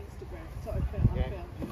Instagram. So I found, I Yeah. found you.